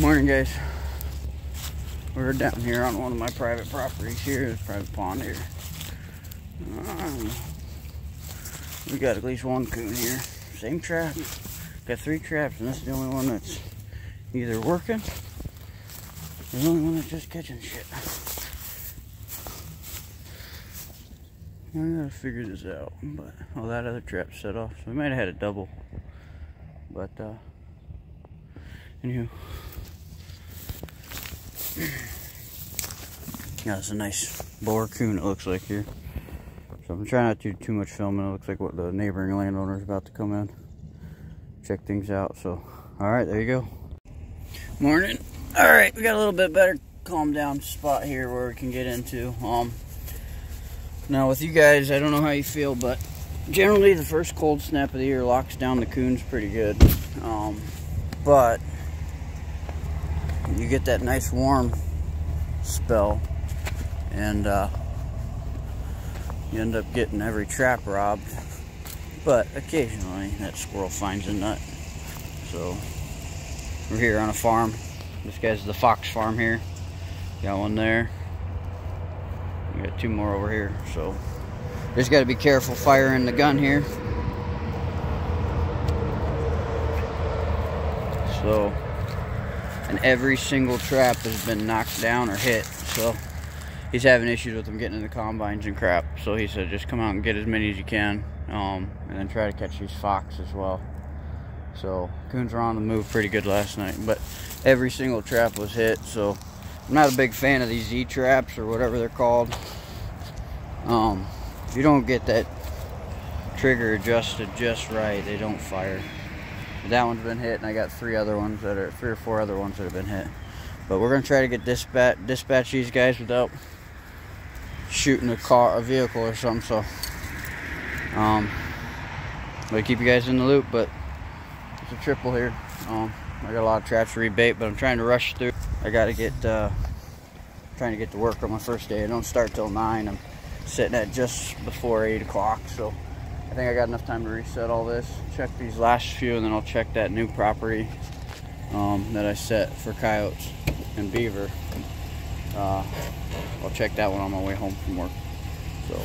Morning, guys. We're down here on one of my private properties here, this private pond here. Um, we got at least one coon here. Same trap. Got three traps, and this is the only one that's either working or the only one that's just catching shit. I gotta figure this out, but all that other trap set off, so we might have had a double. But uh, anywho. Yeah, it's a nice boar coon it looks like here. So I'm trying not to do too much filming. It looks like what the neighboring landowner is about to come in. Check things out. So, alright, there you go. Morning. Alright, we got a little bit better calm down spot here where we can get into. Um, Now with you guys, I don't know how you feel, but generally the first cold snap of the year locks down the coons pretty good. Um, but you get that nice warm spell and uh, you end up getting every trap robbed. But occasionally that squirrel finds a nut. So we're here on a farm. This guy's the fox farm here. Got one there. We got two more over here. So just got to be careful firing the gun here. So, and every single trap has been knocked down or hit. So he's having issues with them getting in the combines and crap. So he said, just come out and get as many as you can, um, and then try to catch these fox as well. So coons were on the move pretty good last night, but every single trap was hit. So I'm not a big fan of these Z traps or whatever they're called. Um, if you don't get that trigger adjusted just right, they don't fire. That one's been hit, and I got three other ones that are three or four other ones that have been hit. But we're gonna try to get dispatch dispatch these guys without shooting a car, a vehicle, or something. So, um, we keep you guys in the loop. But it's a triple here. Um, I got a lot of traps to rebait, but I'm trying to rush through. I got to get uh, trying to get to work on my first day. I don't start till nine. I'm sitting at just before eight o'clock, so I think I got enough time to reset all this, check these last few, and then I'll check that new property um, that I set for coyotes and beaver. Uh, I'll check that one on my way home from work. So,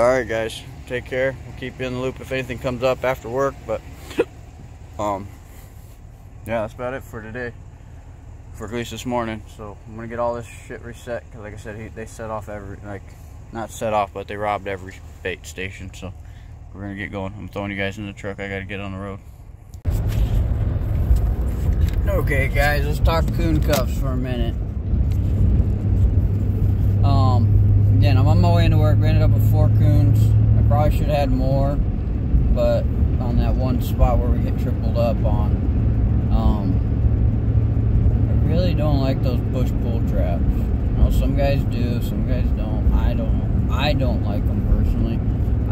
all right, guys, take care. We'll keep you in the loop if anything comes up after work. But, um, yeah, that's about it for today. For at least this morning. So I'm gonna get all this shit reset because, like I said, he, they set off every like, not set off, but they robbed every bait station. So we're gonna get going. I'm throwing you guys in the truck. I gotta get on the road. Okay, guys, let's talk coon cuffs for a minute. Um, again, I'm on my way into work. We ended up with four coons. I probably should have had more, but on that one spot where we get tripled up on, um, I really don't like those push pull traps. You know, some guys do, some guys don't. I don't. I don't like them personally.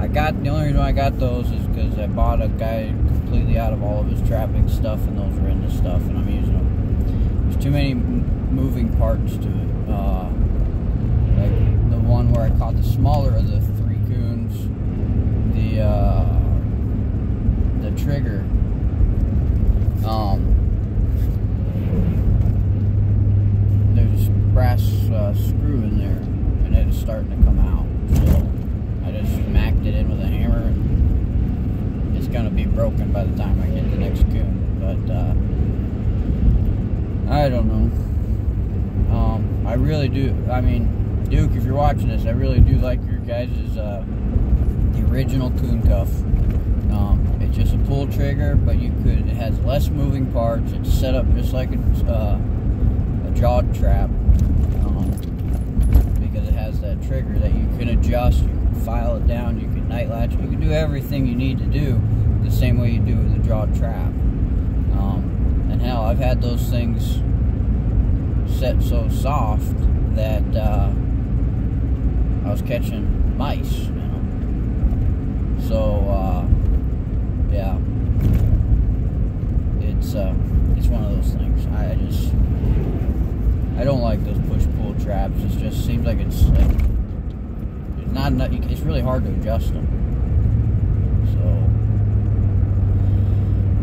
I got the only reason I got those is because I bought a guy completely out of all of his trapping stuff, and those were in the stuff, and I'm using them. There's too many moving parts to it. Uh, like the one where I caught the smaller of the three coons, the uh, the trigger. Um, there's brass uh, screw in there, and it's starting to come out. So I just smacked it in with a hammer and it's gonna be broken by the time I get the next coon. But uh, I don't know. Um, I really do. I mean, Duke, if you're watching this, I really do like your guys' uh, the original coon cuff. Um, it's just a pull trigger, but you could. It has less moving parts. It's set up just like a, uh, a jaw trap um, because it has that trigger that you can adjust. You can file it down, you can night latch, you can do everything you need to do the same way you do with a jaw trap. Um, and hell, I've had those things set so soft that uh, I was catching mice, you know. So, uh, yeah, it's uh, it's one of those things. I, just I don't like those push pull traps. It just seems like it's like not enough, it's really hard to adjust them. So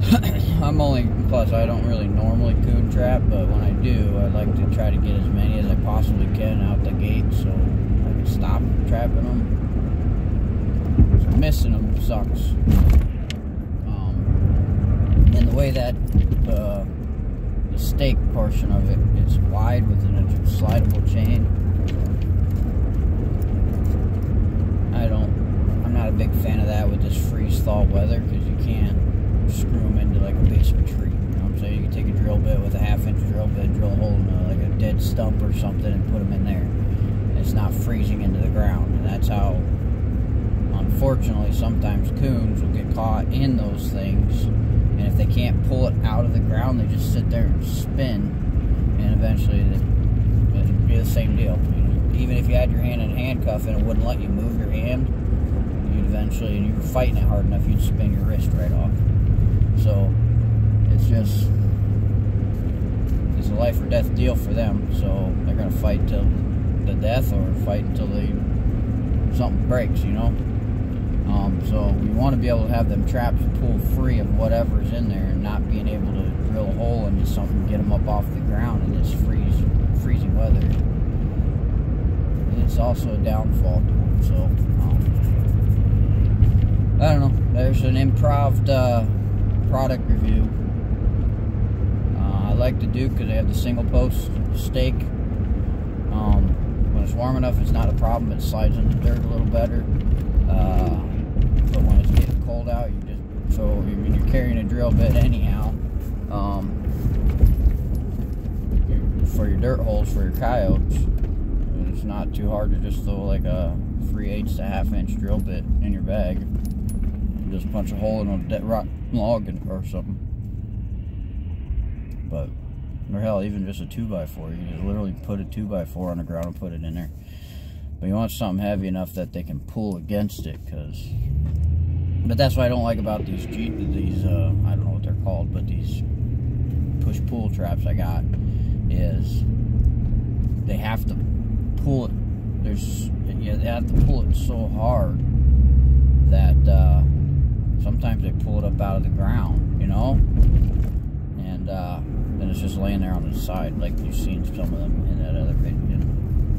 I'm only plus I don't really normally coon trap, but when I do. I like to try to get as many as I possibly can out the gate so I can stop trapping them. So missing them sucks. Um, and the way that uh, the stake portion of it is wide with a slidable chain. I don't, I'm not a big fan of that with this freeze thaw weather because you can't screw them into like a basement tree. You know what I'm saying? You can take a drill bit with a half inch drill bit, drill a hole in a, like a dead stump or something and put them in there. And it's not freezing into the ground. And that's how, unfortunately, sometimes coons will get caught in those things. And if they can't pull it out of the ground, they just sit there and spin. And eventually, it'd be the same deal. Even if you had your hand in a handcuff and it wouldn't let you move your hand, you'd eventually, and you were fighting it hard enough, you'd spin your wrist right off. So it's just it's a life or death deal for them. So they're gonna fight till the death or fight until they something breaks, you know. Um, so we want to be able to have them traps pull free of whatever's in there and not being able to drill a hole into something, get them up off the ground in this freeze, freezing weather. And it's also a downfall to them. So um, I don't know. There's an improv uh, product review. Uh, I like to do because they have the single post stake. Um, when it's warm enough, it's not a problem. It slides in the dirt a little better. Uh, but when it's getting cold out, you just so I mean you're carrying a drill bit anyhow. Um, for your dirt holes for your coyotes, it's not too hard to just throw like a three eighths to half inch drill bit in your bag. Just punch a hole in a dead rock log or something. But or hell, even just a two by four, you just literally put a two by four on the ground and put it in there. But you want something heavy enough that they can pull against it, because. But that's what I don't like about these Jeep, these uh, I don't know what they're called, but these push pull traps I got is they have to pull it. There's yeah, they have to pull it so hard that uh, sometimes they pull it up out of the ground, you know, and uh, then it's just laying there on the side, like you've seen some of them in that other video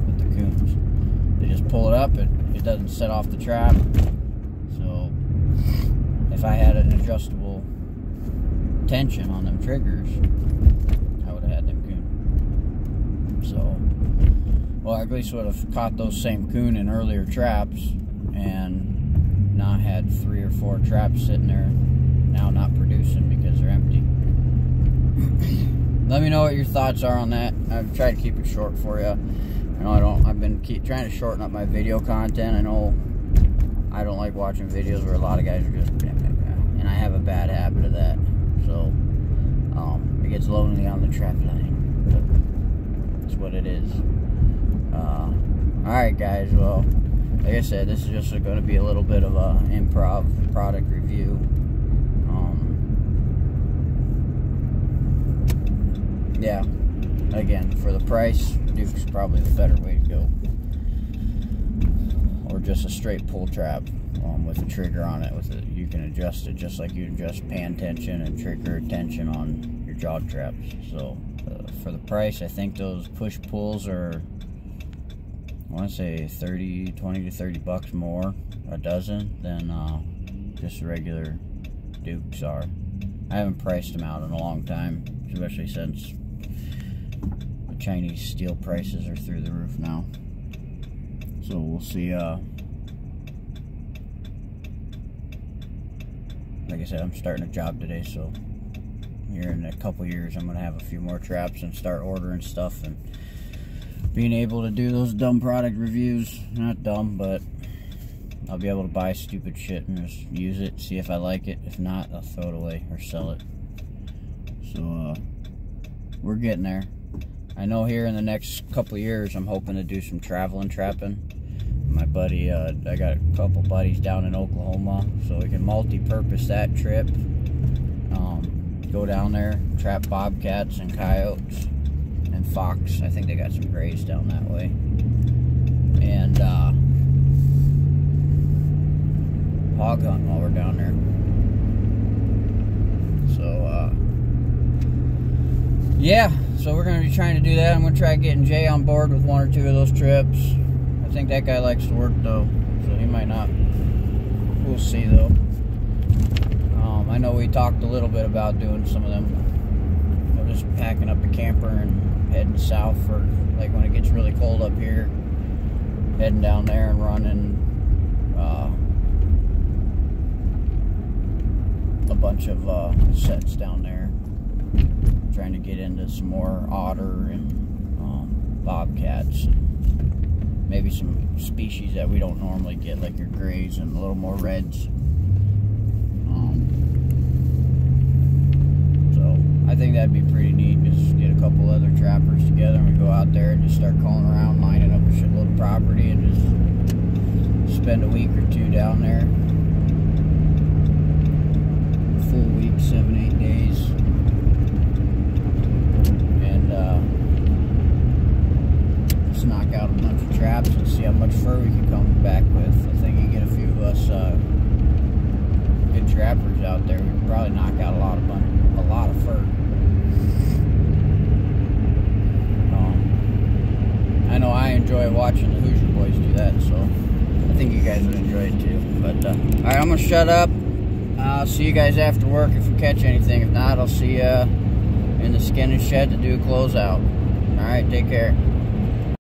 with the coons. They just pull it up, it it doesn't set off the trap. So if I had an adjustable tension on them triggers, I would have had them coon. So, well, I at least would have caught those same coon in earlier traps and not had three or four traps sitting there now not producing because they're empty. Let me know what your thoughts are on that. I've tried to keep it short for you. I know I don't. I've been keep trying to shorten up my video content. I know I don't like watching videos where a lot of guys are just, and I have a bad habit of that. So um, it gets lonely on the trap line. That's what it is. Uh, all right, guys. Well, like I said, this is just going to be a little bit of a improv product review. Um, yeah. Again, for the price, Duke's probably the better way to go. Or just a straight pull trap um, with a trigger on it. With it, you can adjust it just like you adjust pan tension and trigger tension on your jog traps. So uh, for the price, I think those push pulls are I want to say 30, 20 to 30 bucks more a dozen than uh, just regular Dukes are. I haven't priced them out in a long time, especially since the Chinese steel prices are through the roof now. So we'll see. Uh, like I said, I'm starting a job today, so here in a couple years, I'm gonna have a few more traps and start ordering stuff and being able to do those dumb product reviews. Not dumb, but I'll be able to buy stupid shit and just use it, see if I like it. If not, I'll throw it away or sell it. So, uh, we're getting there. I know here in the next couple years, I'm hoping to do some traveling trapping. My buddy, uh, I got a couple buddies down in Oklahoma, so we can multi-purpose that trip. Um, go down there, trap bobcats and coyotes and fox. I think they got some grays down that way. And uh, hog hunt while we're down there. So, uh, yeah, so we're going to be trying to do that. I'm going to try getting Jay on board with one or two of those trips. I think that guy likes to work though, so he might not. We'll see though. Um, I know we talked a little bit about doing some of them. Just packing up a camper and heading south for like when it gets really cold up here. Heading down there and running uh, a bunch of uh, sets down there trying to get into some more otter and um, bobcats. And maybe some species that we don't normally get, like your grays and a little more reds. Um, so I think that'd be pretty neat. Just get a couple other trappers together and we go out there and just start calling around, lining up a shitload of property and just spend a week or two down there. Full week, seven, eight days. And uh, just knock out a bunch of traps and see how much fur we can come back with. I think you get a few of us uh, good trappers out there, we can probably knock out a lot of a lot of fur. Um, I know I enjoy watching the Hoosier boys do that, so I think you guys would enjoy it too. But uh, all right, I'm gonna shut up. I'll see you guys after work if we catch anything. If not, I'll see you in the skinning shed to do a closeout. All right, take care.